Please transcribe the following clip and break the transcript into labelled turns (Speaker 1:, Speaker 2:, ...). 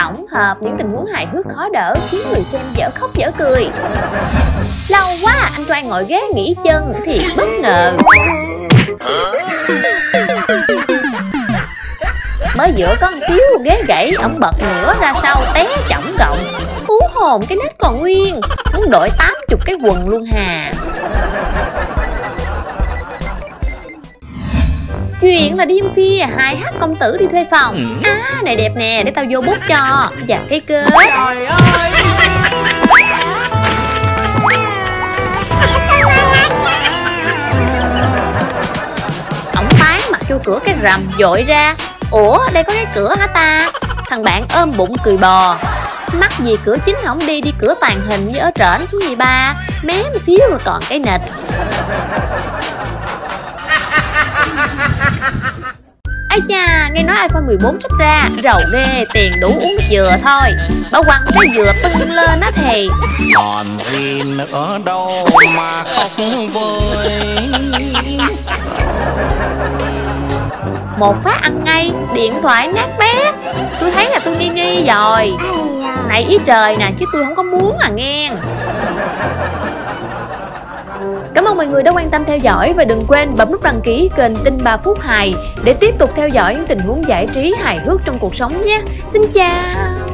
Speaker 1: tổng hợp những tình huống hài hước khó đỡ khiến người xem dở khóc dở cười. Lâu quá, anh trai ngồi ghế nghỉ chân thì bất ngờ. Mới giữa có một xíu, ghế gãy ổng bật ngửa ra sau té chỏng gọng. Hú hồn, cái nết còn nguyên. Muốn đổi tám chục cái quần luôn hà. Chuyện là đêm khuya hai hát công tử đi thuê phòng.
Speaker 2: Ừ.
Speaker 1: à này đẹp nè để tao vô bút cho. Và cái cớ
Speaker 2: Trời ơi.
Speaker 1: Ổng tán mặt vô cửa cái rầm dội ra. Ủa đây có cái cửa hả ta? Thằng bạn ôm bụng cười bò. Mắc gì cửa chính không đi đi cửa tàn hình với ở trển xuống gì ba. Mé một xíu rồi còn cái nịch ai cha nghe nói iphone 14 sắp ra. Giàu ghê tiền đủ uống nước dừa thôi. Bảo quăng cái dừa tưng lên á thì.
Speaker 3: Còn gì nữa đâu mà khóc vơi
Speaker 1: một phát ăn ngay điện thoại nát bét. Tôi thấy là tôi nghi nghi rồi. Này ý trời nè chứ tôi không có muốn à nghe Cảm ơn mọi người đã quan tâm theo dõi và đừng quên bấm nút đăng ký kênh Tin 3 Phút Hài để tiếp tục theo dõi những tình huống giải trí hài hước trong cuộc sống nhé. Xin chào!